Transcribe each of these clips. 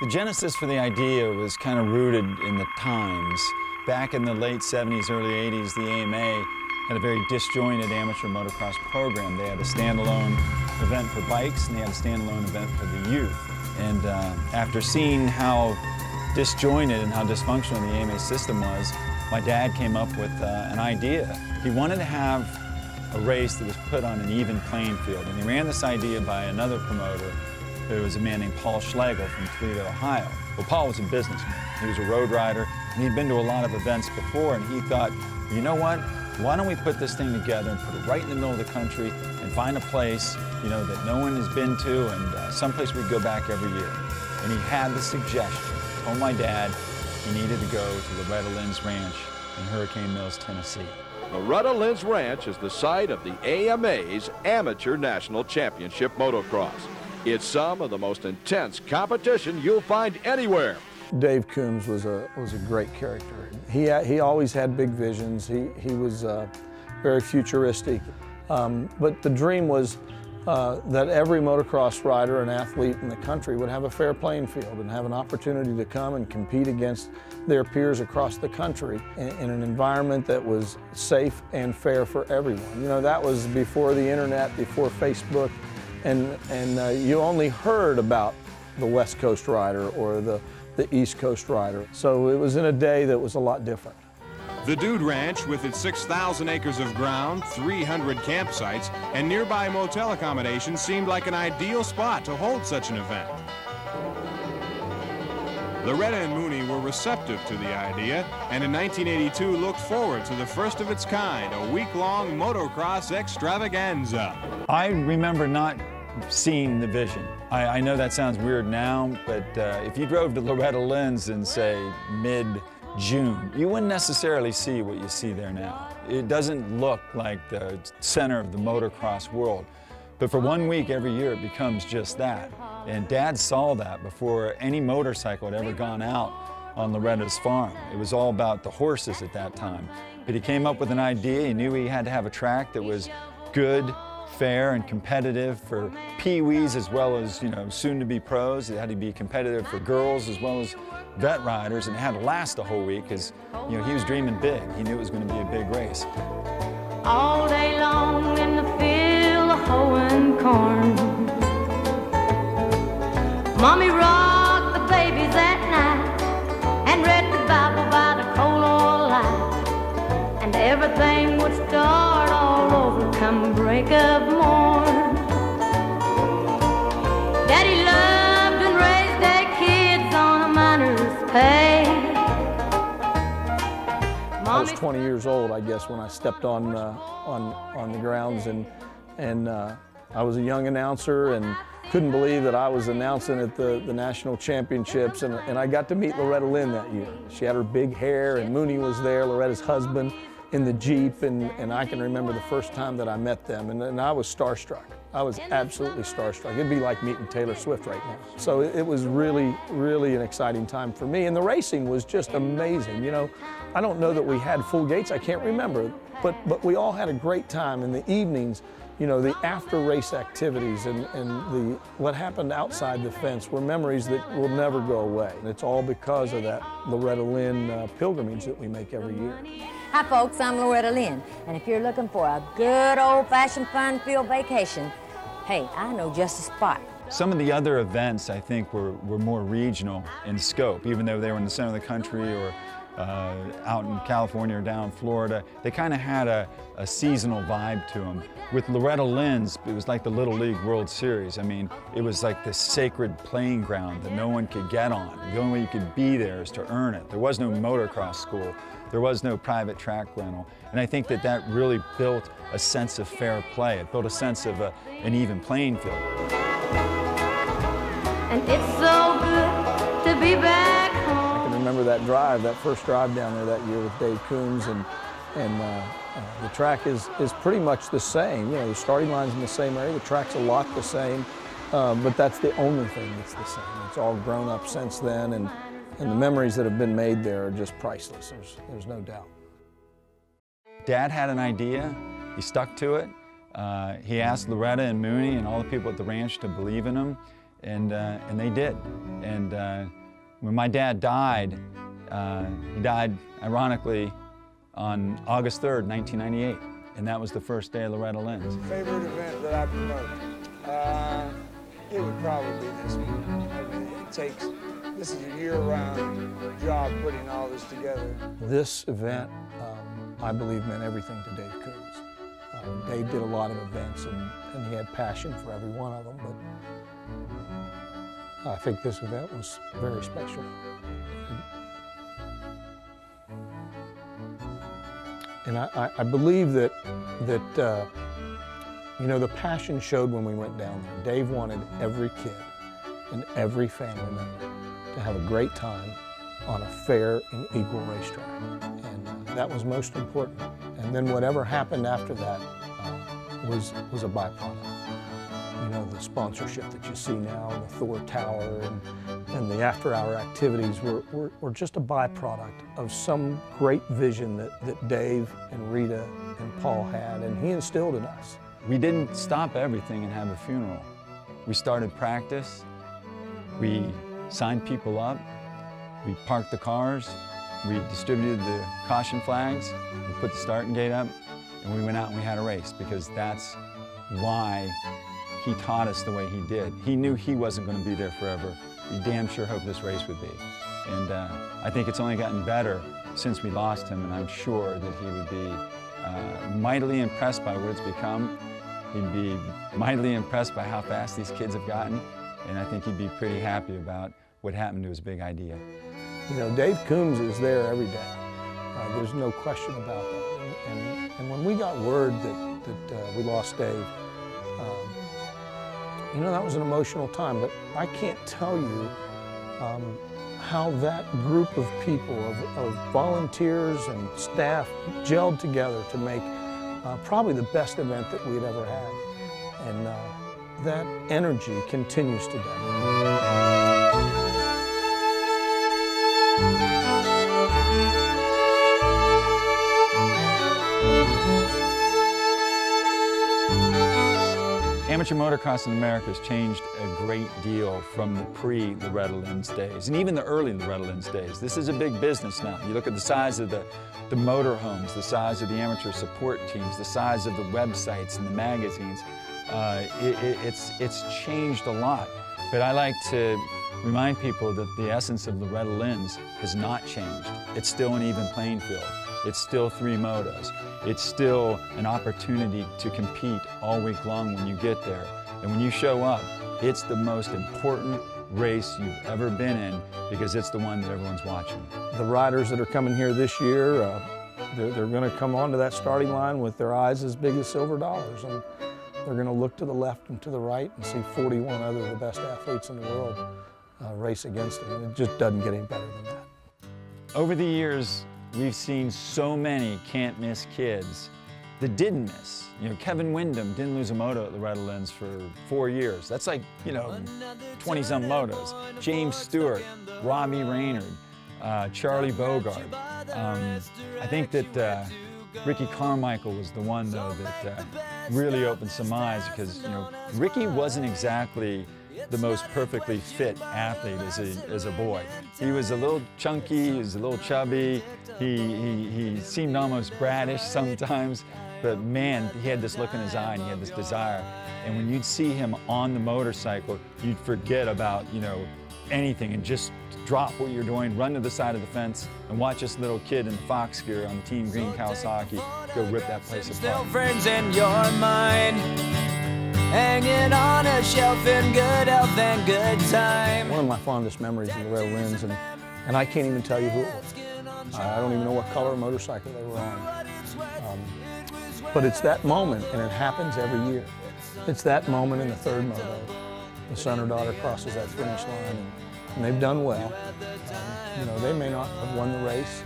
The genesis for the idea was kind of rooted in the times. Back in the late 70s, early 80s, the AMA had a very disjointed amateur motocross program. They had a standalone event for bikes and they had a standalone event for the youth. And uh, after seeing how disjointed and how dysfunctional the AMA system was, my dad came up with uh, an idea. He wanted to have a race that was put on an even playing field. And he ran this idea by another promoter who was a man named Paul Schlegel from Toledo, Ohio. Well, Paul was a businessman. He was a road rider, and he'd been to a lot of events before, and he thought, you know what? Why don't we put this thing together and put it right in the middle of the country and find a place, you know, that no one has been to and uh, someplace we'd go back every year. And he had the suggestion, told my dad he needed to go to Loretta Lynn's ranch in Hurricane Mills, Tennessee. Loretta Lynn's Ranch is the site of the AMA's Amateur National Championship Motocross. It's some of the most intense competition you'll find anywhere. Dave Coombs was a, was a great character. He, he always had big visions. He, he was uh, very futuristic. Um, but the dream was uh, that every motocross rider and athlete in the country would have a fair playing field and have an opportunity to come and compete against their peers across the country in, in, an environment that was safe and fair for everyone. You know, that was before the internet, before Facebook, and, and uh, you only heard about the West Coast rider or the, the East Coast rider. So it was in a day that was a lot different. The Dude Ranch, with its 6,000 acres of ground, 300 campsites, and nearby motel accommodations, seemed like an ideal spot to hold such an event. Loretta and Mooney were receptive to the idea, and in 1982 looked forward to the first of its kind, a week-long motocross extravaganza. I remember not seeing the vision. I, I know that sounds weird now, but uh, if you drove to Loretta Lynn's in, say, mid June, you wouldn't necessarily see what you see there now. It doesn't look like the center of the motocross world. But for one week every year, it becomes just that. And Dad saw that before any motorcycle had ever gone out on Loretta's farm. It was all about the horses at that time. But he came up with an idea. He knew he had to have a track that was good, fair, and competitive for pee-wees as well as, you know, soon-to-be pros. It had to be competitive for girls as well as vet riders, and it had to last a whole week because, you know, he was dreaming big. He knew it was going to be a big race. All day long in the field hoeing corn. Mommy everything would start all over come break of morn. Daddy loved and raised their kids on a miner's pay. I was 20 years old, I guess, when I stepped on uh, on on the grounds, and and uh, I was a young announcer and couldn't believe that I was announcing at the, the national championships, and, and I got to meet Loretta Lynn that year. She had her big hair, and Mooney was there, Loretta's husband, in the Jeep, and, and I can remember the first time that I met them, and, and I was starstruck. I was absolutely starstruck. It'd be like meeting Taylor Swift right now. So it, was really, really an exciting time for me, and the racing was just amazing. You know, I don't know that we had full gates, I can't remember, but, but we all had a great time in the evenings you know, the after race activities and, and the what happened outside the fence were memories that will never go away. And it's all because of that Loretta Lynn uh, pilgrimage that we make every year. Hi folks, I'm Loretta Lynn, and if you're looking for a good old-fashioned fun-filled vacation, hey, I know just a spot. Some of the other events, I think, were, were more regional in scope, even though they were in the center of the country or uh, out in California or down in Florida. They kind of had a, a, seasonal vibe to them. With Loretta Lynn's, it was like the Little League World Series. I mean, it was like this sacred playing ground that no one could get on. The only way you could be there is to earn it. There was no motocross school. There was no private track rental. And I think that that really built a sense of fair play. It built a sense of a, an even playing field. And it's so good to be back remember that drive, that first drive down there that year with Dave Coombs, and and uh, uh, the track is is pretty much the same. You know, the starting line's in the same area, the track's a lot the same, uh, but that's the only thing that's the same. It's all grown up since then, and and the memories that have been made there are just priceless. There's there's no doubt. Dad had an idea. He stuck to it. Uh, he asked Loretta and Mooney and all the people at the ranch to believe in him. And, uh, and they did. And uh, when my dad died, uh, he died, ironically, on August 3rd, 1998. And that was the first day of Loretta Lynn's. Favorite event that I promote? Uh, it would probably be this one. I mean, it takes, this is a year-round job putting all this together. This event, um, I believe, meant everything to Dave Coombs. Uh, Dave did a lot of events and, and he had passion for every one of them, but I think this event was very special. And I, I, believe that, that uh, you know, the passion showed when we went down there. Dave wanted every kid and every family member to have a great time on a fair and equal racetrack. And that was most important. And then whatever happened after that uh, was, was a byproduct. You know, the sponsorship that you see now, the Thor Tower, and, and the after-hour activities were, were, were just a byproduct of some great vision that, that Dave and Rita and Paul had, and he instilled in us. We didn't stop everything and have a funeral. We started practice, we signed people up, we parked the cars, we distributed the caution flags, we put the starting gate up, and we went out and we had a race because that's why he taught us the way he did. He knew he wasn't going to be there forever. He damn sure hoped this race would be. And uh, I think it's only gotten better since we lost him, and I'm sure that he would be uh, mightily impressed by what it's become. He'd be mightily impressed by how fast these kids have gotten, and I think he'd be pretty happy about what happened to his big idea. You know, Dave Coombs is there every day. Uh, there's no question about that. And, and, and when we got word that, that uh, we lost Dave, um, you know, that was an emotional time, but I can't tell you um, how that group of people, of, of, volunteers and staff, gelled together to make uh, probably the best event that we'd ever had. And uh, that energy continues today. Amateur motocross in America has changed a great deal from the pre-Loretta Lynn's days, and even the early Loretta Lynn's days. This is a big business now. You look at the size of the, the motor homes, the size of the amateur support teams, the size of the websites and the magazines. Uh, it, it, it's, it's changed a lot. But I like to remind people that the essence of Loretta Lynn's has not changed. It's still an even playing field. It's still three motos. It's still an opportunity to compete all week long when you get there. And when you show up, it's the most important race you've ever been in because it's the one that everyone's watching. The riders that are coming here this year, uh, they're, they're going to come onto that starting line with their eyes as big as silver dollars. And they're going to look to the left and to the right and see 41 other of the best athletes in the world uh, race against them. It just doesn't get any better than that. Over the years, we've seen so many can't miss kids that didn't miss. You know, Kevin Windham didn't lose a moto at Loretta Lynn's for four years. That's like, you know, 20 some motos. James Stewart, Robbie Reynard, uh, Charlie Bogart. Um, I think that uh, Ricky Carmichael was the one though that uh, really opened some eyes because, you know, Ricky wasn't exactly the most perfectly fit athlete as a, as a boy. He was a little chunky, he was a little chubby, he, he, he seemed almost bratish sometimes, but man, he had this look in his eye and he had this desire. And when you'd see him on the motorcycle, you'd forget about, you know, anything and just drop what you're doing, run to the side of the fence, and watch this little kid in the fox gear on Team Green Kawasaki go rip that place apart. Hanging on a shelf in good health and good time. One of my fondest memories of Loretta Lynn's, and, and I can't even tell you who it was. I don't even know what color motorcycle they were on. Um, but it's that moment, and it happens every year. It's that moment in the third moto. The son or daughter crosses that finish line, and, and they've done well. Um, you know, they may not have won the race.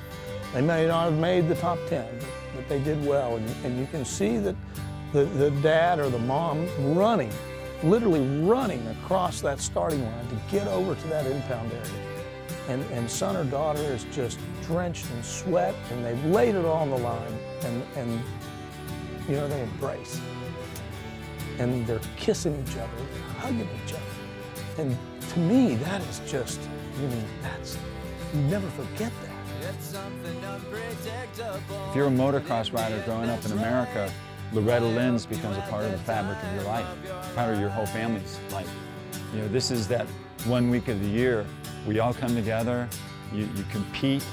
They may not have made the top 10, but, but they did well. And, and you can see that the, the dad or the mom running, literally running across that starting line to get over to that impound area. And, and son or daughter is just drenched in sweat and they've laid it all on the line and, and you know, they embrace. And they're kissing each other, they're hugging each other. And to me, that is just, I mean, that's, you never forget that. If you're a motocross rider growing up in America, Loretta Lynn's becomes a part of the fabric of your life, part of your whole family's life. You know, this is that one week of the year we all come together, you, you compete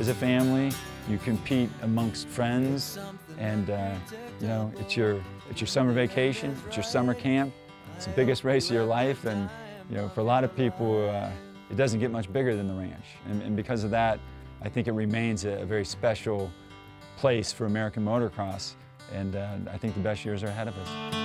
as a family, you compete amongst friends, and uh, you know, it's your, it's your summer vacation, it's your summer camp, it's the biggest race of your life, and you know, for a lot of people, uh, it doesn't get much bigger than the ranch. And, and because of that, I think it remains a, a very special place for American motocross, and uh, I think the best years are ahead of us.